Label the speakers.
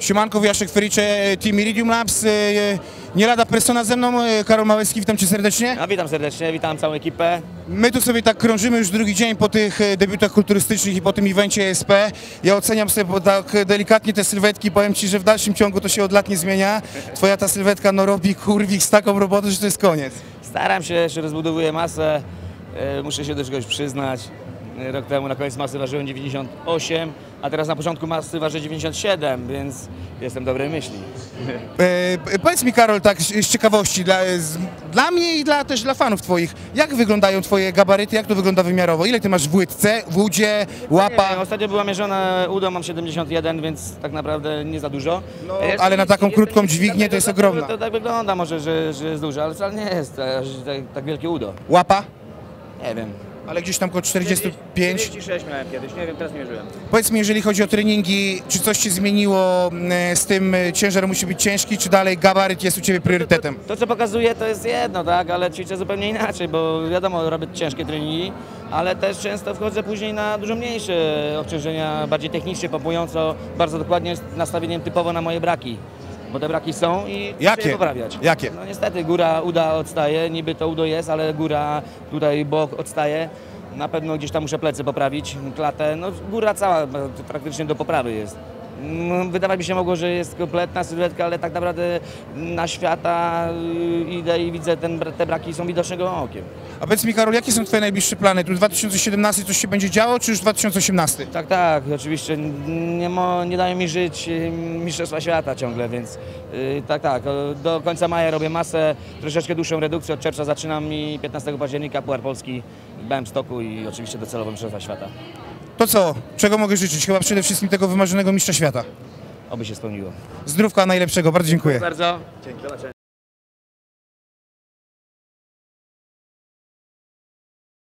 Speaker 1: Siemanko, Jaszek Fericze, Team Iridium Labs. e, Nie lada persona ze mną, e, Karol Małecki, witam Cię serdecznie.
Speaker 2: A witam serdecznie, witam całą ekipę.
Speaker 1: My tu sobie tak krążymy już drugi dzień po tych e, debiutach kulturystycznych i po tym evencie SP. Ja oceniam sobie tak delikatnie te sylwetki, powiem Ci, że w dalszym ciągu to się od lat nie zmienia. Twoja ta sylwetka no robi kurwik z taką robotą, że to jest koniec.
Speaker 2: Staram się, jeszcze rozbudowuję masę, e, muszę się do czegoś przyznać. E, Rok temu na koniec masy ważyłem 98, a teraz na początku masy ważę 97, więc jestem dobrej myśli.
Speaker 1: E, powiedz mi Karol, tak z ciekawości, dla, z, dla mnie i dla, też dla fanów Twoich, jak wyglądają Twoje gabaryty, jak to wygląda wymiarowo? Ile Ty masz w łydce, w łudzie,
Speaker 2: Nie,
Speaker 1: łapa?
Speaker 2: ostatnio była mierzona udo, mam 71, więc tak naprawdę nie za dużo.
Speaker 1: No,
Speaker 2: E,
Speaker 1: ale na taką krótką dźwignię to jest ogromna.
Speaker 2: To tak wygląda może, że, że jest dużo, ale wcale nie jest aż tak, tak wielkie udo.
Speaker 1: Łapa?
Speaker 2: Nie wiem.
Speaker 1: Ale gdzieś tam około 45.
Speaker 2: 46 miałem kiedyś, nie wiem, teraz nie mierzyłem.
Speaker 1: Powiedz mi, jeżeli chodzi o treningi, czy coś się zmieniło mm, z tym, e, ciężar musi być ciężki, czy dalej gabaryt jest u Ciebie priorytetem?
Speaker 2: To, co pokazuje, to jest jedno, tak, ale ćwiczę zupełnie inaczej, bo wiadomo, robię ciężkie treningi, ale też często wchodzę później na dużo mniejsze obciążenia, bardziej technicznie, pompująco, bardzo dokładnie z nastawieniem typowo na moje braki. Bo te braki są i
Speaker 1: Jakie?
Speaker 2: je poprawiać.
Speaker 1: Jakie?
Speaker 2: No niestety góra uda odstaje, niby to udo jest, ale góra tutaj bok odstaje. Na pewno gdzieś tam muszę plecy poprawić, klatę. No góra cała praktycznie do poprawy jest. Mm, Wydawać mi się mogło, że jest kompletna sylwetka, ale tak naprawdę na świata y, idę i widzę, ten, te braki są widoczne gołym okiem.
Speaker 1: A powiedz mi, Karol, jakie są Twoje najbliższe plany? Tu 2017 coś się będzie działo, czy już 2018?
Speaker 2: Tak, tak, oczywiście nie, mo, nie dają mi żyć y, Mistrzostwa Świata ciągle, więc y, tak, tak, do końca maja robię masę, troszeczkę dłuższą redukcję, od czerwca zaczynam i 15 października Puchar Polski w Białymstoku i oczywiście docelowo Mistrzostwa Świata.
Speaker 1: To co? Czego mogę życzyć? Chyba przede wszystkim tego wymarzonego mistrza świata.
Speaker 2: Oby się spełniło.
Speaker 1: Zdrówka najlepszego, bardzo dziękuję.
Speaker 2: Bardzo. Dzięki.